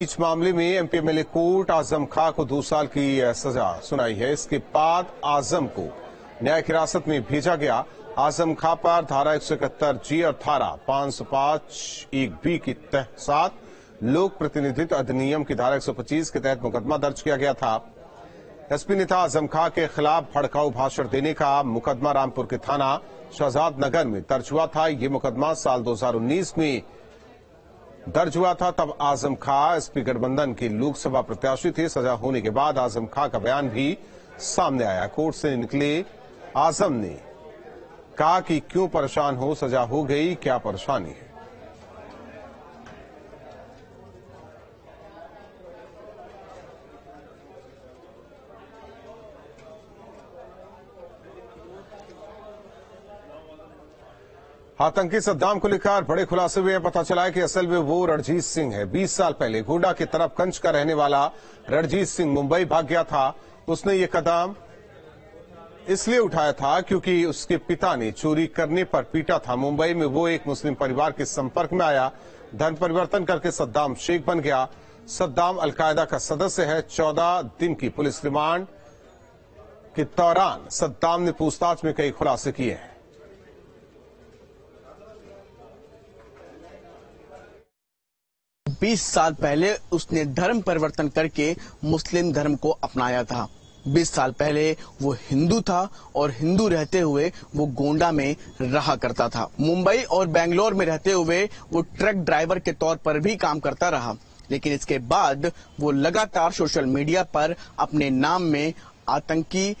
इस मामले में एमपीएमएलए कोर्ट आज़म खां को दो साल की सजा सुनाई है। इसके बाद आज़म को न्यायिक हिरासत में भेजा गया। आज़म खां पर धारा एक सौ इकहत्तर जी और धारा पाँच सौ पाँच एक बी के साथ लोक प्रतिनिधित्व अधिनियम की धारा 125 के तहत मुकदमा दर्ज किया गया था। एसपी नेता आज़म खां के खिलाफ भड़काऊ भाषण देने का मुकदमा रामपुर के थाना शहजाद नगर में दर्ज हुआ था। ये मुकदमा साल 2019 में दर्ज हुआ था, तब आज़म खां एसपी गठबंधन के लोकसभा प्रत्याशी थे। सजा होने के बाद आज़म खां का बयान भी सामने आया। कोर्ट से निकले आज़म ने कहा कि क्यों परेशान हो, सजा हो गई, क्या परेशानी है? आतंकी सद्दाम को लेकर बड़े खुलासे हुए पता चला है कि असल में वो रणजीत सिंह है। 20 साल पहले गोडा की तरफ़ कंच का रहने वाला रणजीत सिंह मुंबई भाग गया था। उसने ये कदम इसलिए उठाया था क्योंकि उसके पिता ने चोरी करने पर पीटा था। मुंबई में वो एक मुस्लिम परिवार के संपर्क में आया। धन परिवर्तन करके सद्दाम शेख बन गया। सद्दाम अलकायदा का सदस्य है। चौदह दिन की पुलिस रिमांड के दौरान सद्दाम ने पूछताछ में कई खुलासे किए हैं। बीस साल पहले उसने धर्म परिवर्तन करके मुस्लिम धर्म को अपनाया था। बीस साल पहले वो हिंदू था और हिंदू रहते हुए वो गोंडा में रहा करता था। मुंबई और बेंगलोर में रहते हुए वो ट्रक ड्राइवर के तौर पर भी काम करता रहा। लेकिन इसके बाद वो लगातार सोशल मीडिया पर अपने नाम में आतंकी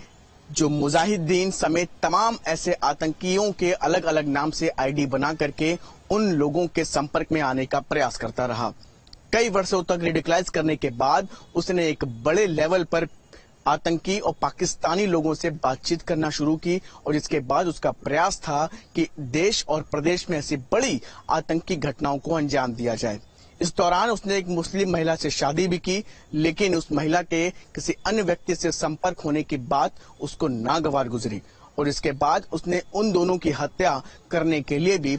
जो मुजाहिदीन समेत तमाम ऐसे आतंकियों के अलग अलग नाम से आईडी बना करके उन लोगों के संपर्क में आने का प्रयास करता रहा। कई वर्षों तक रेडिकलाइज करने के बाद उसने एक बड़े लेवल पर आतंकी और पाकिस्तानी लोगों से बातचीत करना शुरू की और इसके बाद उसका प्रयास था कि देश और प्रदेश में ऐसी बड़ी आतंकी घटनाओं को अंजाम दिया जाए। इस दौरान उसने एक मुस्लिम महिला से शादी भी की, लेकिन उस महिला के किसी अन्य व्यक्ति से संपर्क होने की बात उसको नागवार गुजरी और इसके बाद उसने उन दोनों की हत्या करने के लिए भी